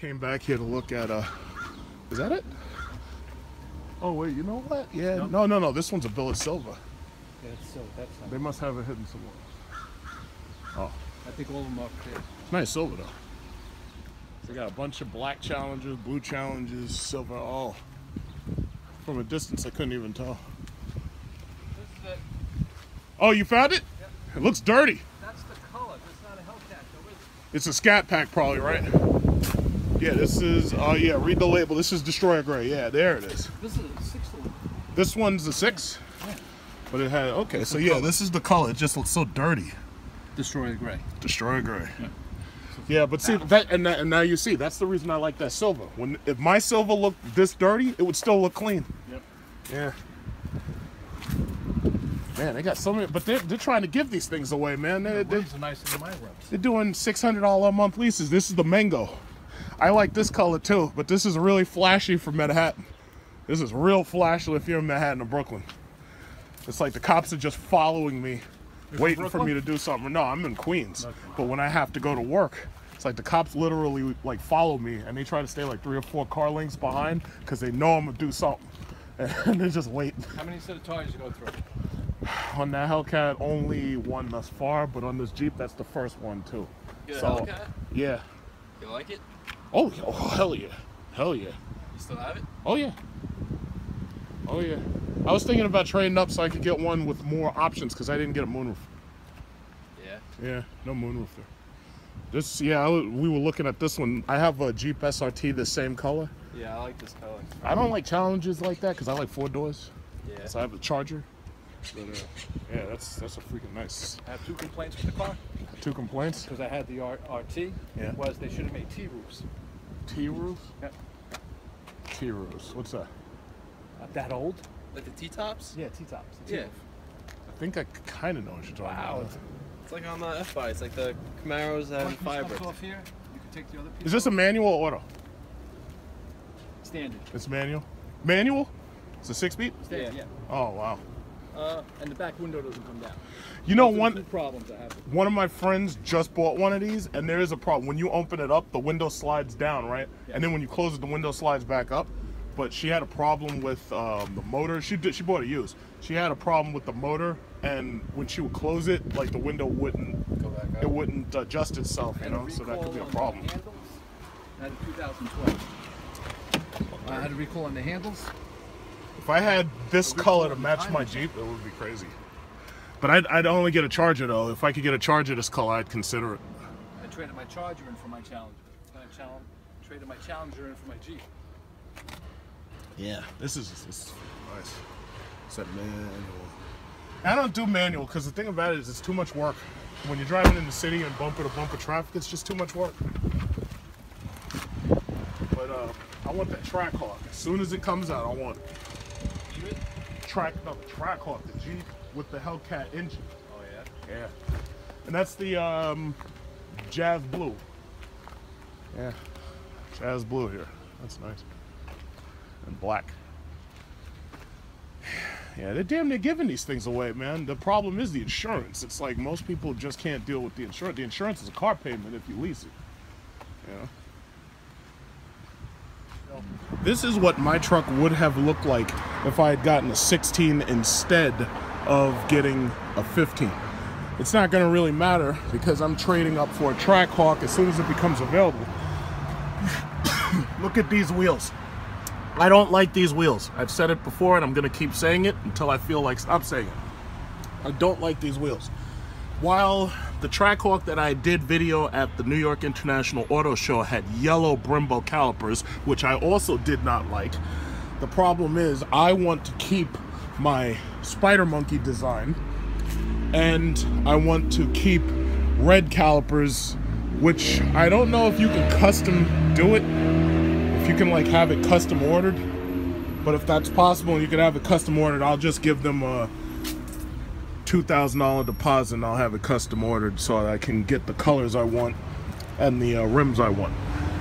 Came back here to look at uh is that it? Oh wait, you know what? Yeah, No. no, no, no. This one's a Billet Silver. Yeah, so that's. They must have it hidden somewhere. Oh, I think all of them are clear. nice silver though. They got a bunch of black Challengers, blue Challengers, silver. Oh, from a distance I couldn't even tell. This is it. Oh, you found it? It looks dirty. That's the color. That's not a Hellcat, though, is it? It's a scat pack, probably, right? Yeah, this is. Oh, yeah. Read the label. This is Destroyer Gray. Yeah, there it is. This is a six one. This one's the six, but it had. Okay, so yeah, this is the color. It just looks so dirty. Destroyer Gray. Destroyer Gray. Yeah, but see that and, that, and now you see that's the reason I like that silver. When if my silver looked this dirty, it would still look clean. Yep. Yeah. Man, they got so many, but they're, they're trying to give these things away, man. They, they, These are nicer than my rubs. they're doing six hundred dollar a month leases. This is the mango. I like this color too, but this is really flashy for Manhattan. This is real flashy if you're in Manhattan or Brooklyn. It's like the cops are just following me, waiting for me to do something. No, I'm in Queens, Okay. but when I have to go to work, it's like the cops literally like follow me and they try to stay like three or four car lengths behind because they know I'm gonna do something, and they're just waiting. How many set of tires you go through? On that Hellcat, only one thus far, but on this Jeep, that's the first one too. A So- Hellcat? Yeah. You like it? Oh, oh, hell yeah. Hell yeah. You still have it? Oh yeah. Oh yeah. I was thinking about trading up so I could get one with more options because I didn't get a moonroof. Yeah. Yeah, no moonroof there. This, yeah, I, we were looking at this one. I have a Jeep SRT, the same color. Yeah, I like this color. I don't like Challengers like that because I like four doors. Yeah. So I have a Charger. But, uh, yeah, that's that's a freaking nice. I have two complaints with the car Two complaints. because I had the R- RT. Yeah. Was they should have made T roofs. T roof. Yep. T roofs. What's that? Not that old. Like the T-tops? Yeah, T tops. Yeah. I think I kind of know what you're talking Wow. about. It's like on the F-Body. It's like the Camaros and Fiber. Fiber. off here. You can take the other piece. Is this a manual or auto? standard? It's manual. Manual? It's a six speed. Standard, yeah. Oh wow. Uh, And the back window doesn't come down. You know Those one problems I have. with- one of my friends just bought one of these, and there is a problem. When you open it up, the window slides down, right? And then when you close it, the window slides back up. But she had a problem with um, the motor. She did. She bought it used. She had a problem with the motor, and when she would close it, like the window wouldn't, go back it wouldn't adjust itself. You And know, so that could be a problem. the handles. I had a 2012. I had a recall on the handles. If I had this color to match my Jeep, it would be crazy. But I'd, I'd only get a Charger though. If I could get a Charger this color, I'd consider it. I traded my Charger in for my Challenger. I challenge, traded my Challenger in for my Jeep. Yeah, this is this is nice. It's a manual. I don't do manual because the thing about it is it's too much work. When you're driving in the city and bumper to bumper traffic, it's just too much work. But uh, I want that Trackhawk. As soon as it comes out, I want it. Track no Trackhawk, the Jeep with the Hellcat engine. Oh yeah. Yeah. And that's the um, Jazz Blue. Yeah. Jazz Blue here. That's nice. And black. Yeah, they're damn near giving these things away, man. The problem is the insurance. It's like most people just can't deal with the insurance. The insurance is a car payment if you lease it. You know? This is what my truck would have looked like if I had gotten a 16 instead of getting a 15. It's not going to really matter because I'm trading up for a Trackhawk as soon as it becomes available. Look at these wheels. I don't like these wheels. I've said it before and I'm going to keep saying it until I feel like stop saying it. I don't like these wheels. While the Trackhawk that I did video at the New York International Auto Show had yellow Brembo calipers, which I also did not like, the problem is I want to keep my Spider Monkey design and I want to keep red calipers, which I don't know if you can custom do it, if you can like have it custom ordered. But if that's possible and you can have it custom ordered, I'll just give them a two thousand dollar deposit and I'll have it custom ordered so I can get the colors I want and the uh, rims I want.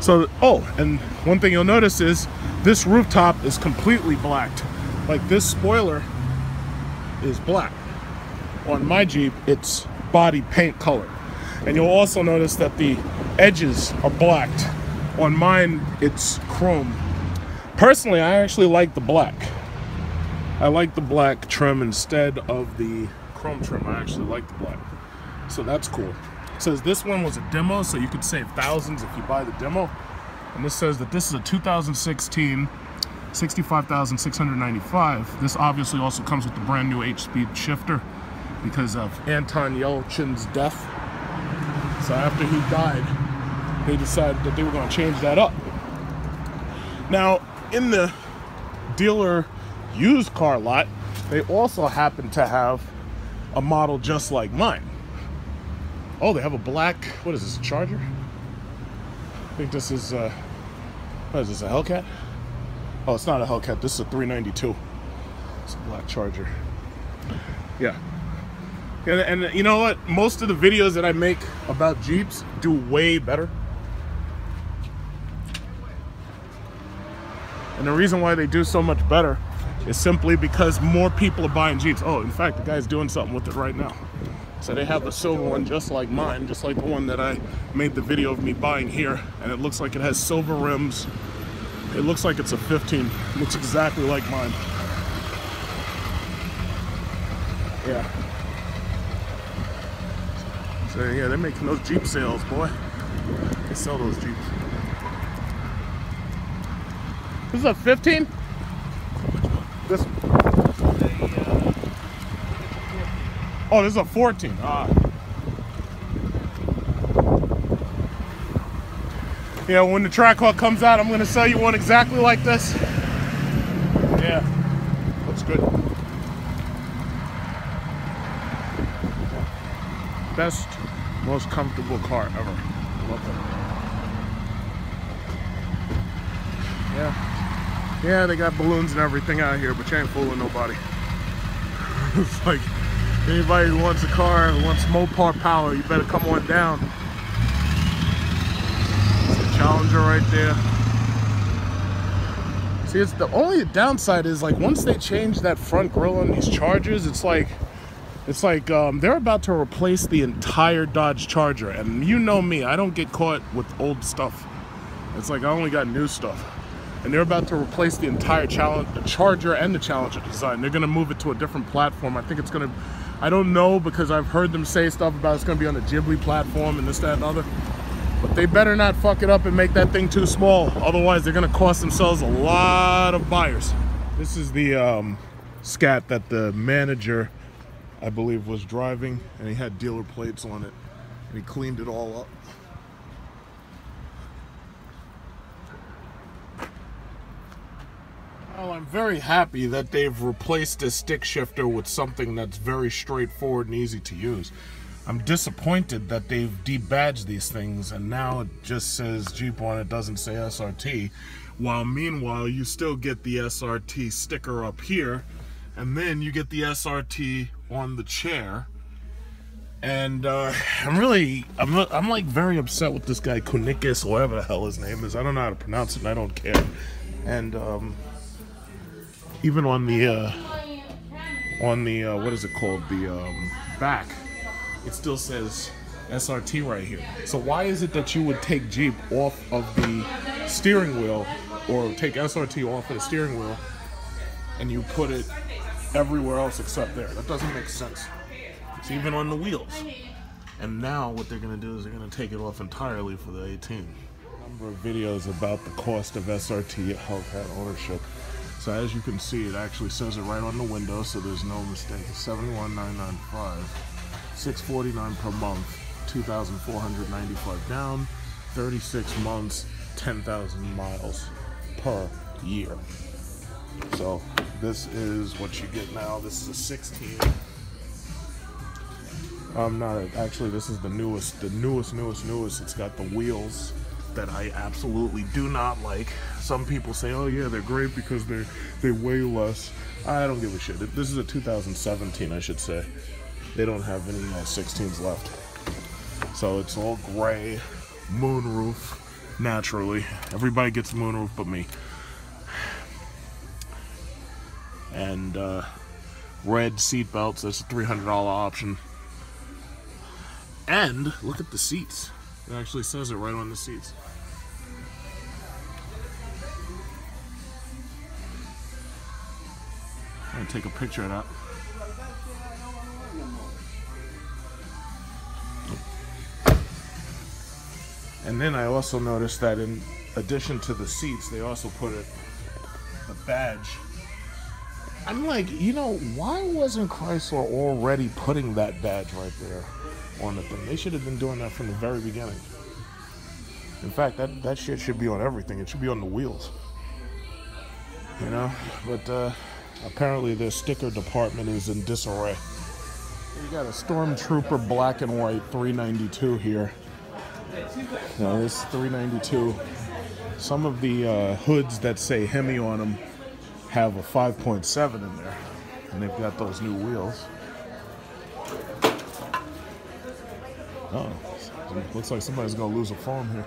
So, oh, and one thing you'll notice is this rooftop is completely blacked. Like this spoiler is black. On my Jeep, it's body paint color. And you'll also notice that the edges are blacked On mine, it's chrome. Personally, I actually like the black. I like the black trim instead of the chrome trim. I actually like the black. So that's cool. It says this one was a demo, so you could save thousands if you buy the demo. And this says that this is a 2016 65,695. This obviously also comes with the brand new H-Speed shifter because of Anton Yelchin's death. So after he died, they decided that they were going to change that up. Now, in the dealer used car lot, they also happen to have a model just like mine. Oh, they have a black, what is this, a Charger? I think this is, uh, what is this, a Hellcat? Oh, it's not a Hellcat, this is a 392. It's a black Charger. Yeah. And, and you know what? Most of the videos that I make about Jeeps do way better. And the reason why they do so much better is simply because more people are buying Jeeps. Oh, in fact, the guy's doing something with it right now. So they have a silver one just like mine, just like the one that I made the video of me buying here. And it looks like it has silver rims. It looks like it's a 15. It looks exactly like mine. Yeah. So yeah, they're making those Jeep sales, boy. They sell those Jeeps. This is a 15? This Oh, this is a 14. Ah. Yeah, when the Trackhawk comes out, I'm gonna sell you one exactly like this. Yeah, looks good. Best, most comfortable car ever. Love it. Yeah. Yeah, they got balloons and everything out here, but you ain't fooling nobody. it's like anybody who wants a car, who wants Mopar power, you better come on down. It's a Challenger right there. See, it's the only downside is like once they change that front grille on these Chargers, it's like it's like um, they're about to replace the entire Dodge Charger, and you know me, I don't get caught with old stuff. It's like I only got new stuff, and they're about to replace the entire challenge, the Charger and the Challenger design. They're gonna move it to a different platform. I think it's gonna, I don't know because I've heard them say stuff about it's gonna be on the Ghibli platform and this, that, and other. But they better not fuck it up and make that thing too small. Otherwise, they're gonna cost themselves a lot of buyers. This is the um, scat that the manager I believe, was driving and he had dealer plates on it and he cleaned it all up. Well, I'm very happy that they've replaced this stick shifter with something that's very straightforward and easy to use. I'm disappointed that they've debadged these things and now it just says Jeep on it, doesn't say SRT. While meanwhile, you still get the SRT sticker up here and then you get the SRT on the chair. And uh, I'm really, I'm, I'm like very upset with this guy Kunikis, whatever the hell his name is. I don't know how to pronounce it, and I don't care. And um, even on the, uh, on the, uh, what is it called, the um, back, it still says SRT right here. So why is it that you would take Jeep off of the steering wheel, or take SRT off of the steering wheel, and you put it everywhere else except there. That doesn't make sense. It's even on the wheels. And now what they're going to do is they're going to take it off entirely for the 18. Number of videos about the cost of SRT Hellcat ownership. So as you can see, it actually says it right on the window, so there's no mistake. 71995, 649 per month, 2,495 down, 36 months, 10,000 miles per year. So this is what you get now. This is a 16. Um, not actually. This is the newest, the newest, newest, newest. It's got the wheels that I absolutely do not like. Some people say, "Oh yeah, they're great because they they weigh less." I don't give a shit. This is a 2017, I should say. They don't have any uh, 16s left, so it's all gray, moonroof. Naturally, everybody gets moonroof but me. and uh, red seat belts. That's a $300 option. And look at the seats. It actually says it right on the seats. Take a picture of that. And then I also noticed that in addition to the seats, they also put a, a badge. I'm like, you know, why wasn't Chrysler already putting that badge right there on the thing? They should have been doing that from the very beginning. In fact, that, that shit should be on everything. It should be on the wheels. You know? But uh, apparently their sticker department is in disarray. You got a Stormtrooper black and white 392 here. Now this 392. Some of the uh, hoods that say Hemi on them have a 5.7 in there, and they've got those new wheels. Oh, looks like somebody's gonna lose a phone here.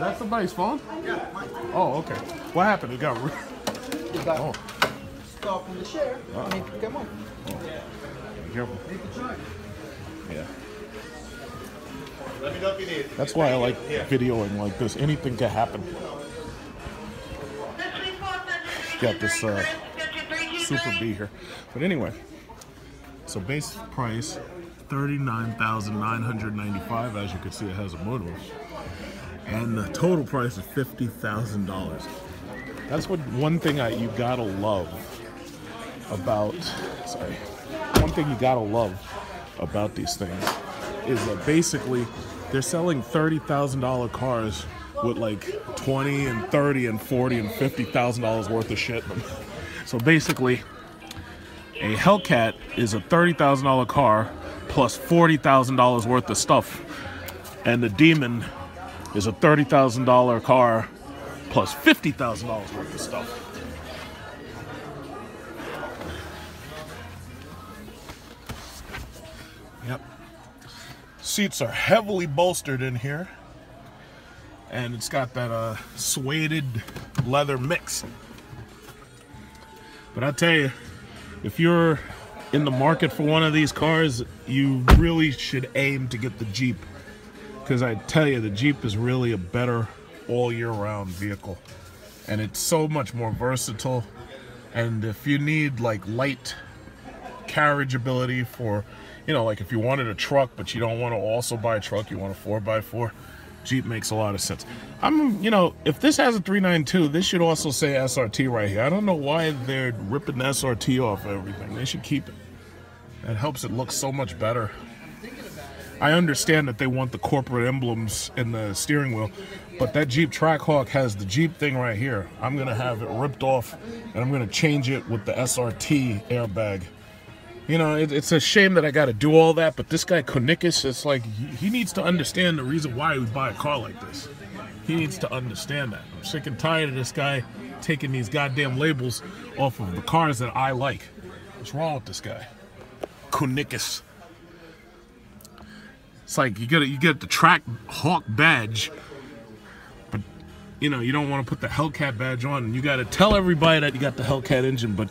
That somebody's phone? Yeah. Oh, okay. What happened? It got. ru- You got Oh, stuff in the share. I mean, come on. be careful. Make the try. Yeah. Let me know if you need it. That's why I like videoing like this. Anything can happen. Got this uh, Super Bee here. But anyway, so base price thirty-nine thousand nine hundred ninety-five. As you can see, it has a moonroof, and the total price is fifty thousand dollars. That's what one thing I you gotta love about. Sorry, one thing you gotta love about these things is that basically they're selling thirty thousand dollar cars with like twenty and thirty and forty and fifty thousand dollars worth of shit. So basically, a Hellcat is a thirty thousand dollar car plus forty thousand dollars worth of stuff, and the Demon is a thirty thousand dollar car plus plus fifty thousand dollars worth of stuff. Yep. Seats are heavily bolstered in here. And it's got that uh, suede leather mix. But I tell you, if you're in the market for one of these cars, you really should aim to get the Jeep. Because I tell you, the Jeep is really a better all year round vehicle. And it's so much more versatile. And if you need like light carriage ability for, you know, like if you wanted a truck, but you don't want to also buy a truck, you want a 4x4, Jeep makes a lot of sense. I'm, you know, if this has a 392, this should also say SRT right here. I don't know why they're ripping the SRT off everything. They should keep it. That helps it look so much better. I understand that they want the corporate emblems in the steering wheel, but that Jeep Trackhawk has the Jeep thing right here. I'm gonna have it ripped off, and I'm gonna change it with the SRT airbag. You know, it, it's a shame that I got to do all that, but this guy Konikis, it's like he, needs to understand the reason why we buy a car like this. He needs to understand that. I'm sick and tired of this guy taking these goddamn labels off of the cars that I like. What's wrong with this guy? Konikis. It's like you get you get the track hawk badge, but you know you don't want to put the Hellcat badge on, and you got to tell everybody that you got the Hellcat engine, but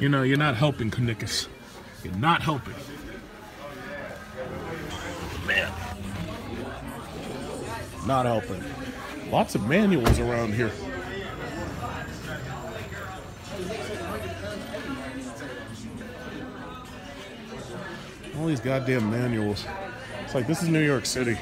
you know you're not helping Konikis. You're not helping. Man, not helping. Lots of manuals around here. All these goddamn manuals. It's like this is New York City.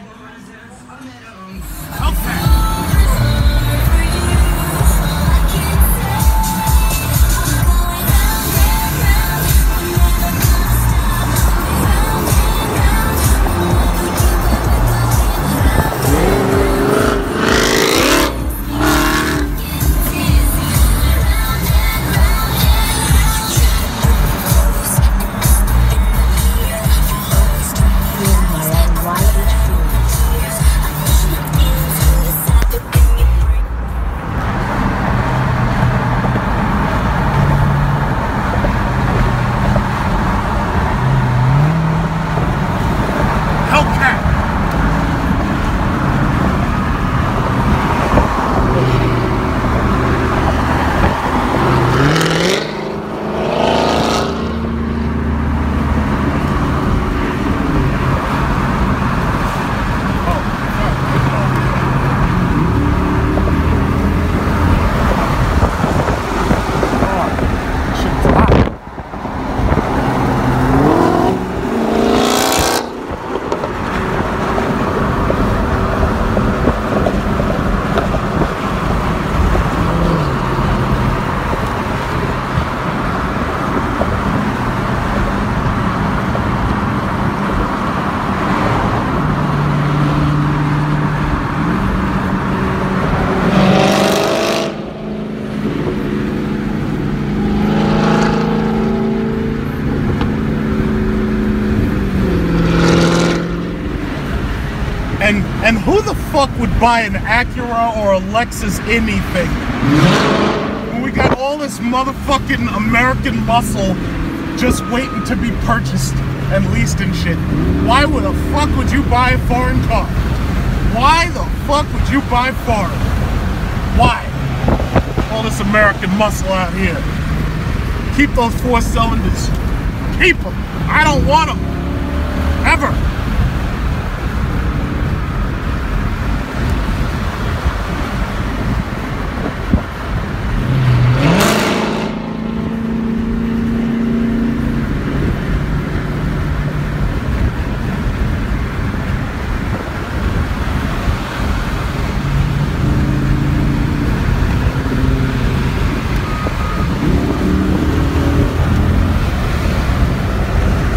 Buy an Acura or a Lexus anything? When we got all this motherfucking American muscle just waiting to be purchased and leased and shit. Why would the fuck would you buy a foreign car? Why the fuck would you buy foreign? Why? All this American muscle out here. Keep those four cylinders. Keep them. I don't want them. Ever.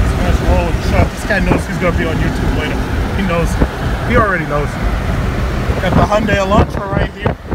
This guy's rolling shot. This guy knows he's gonna be on YouTube later. He knows. He already knows. Got the Hyundai Elantra right here.